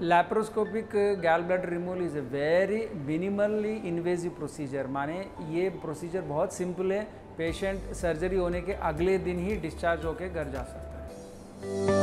Laparoscopic gall bladder removal is a very minimally invasive procedure माने ये procedure बहुत simple है। पेशेंट सर्जरी होने के अगले दिन ही डिस्चार्ज होकर घर जा सकता है।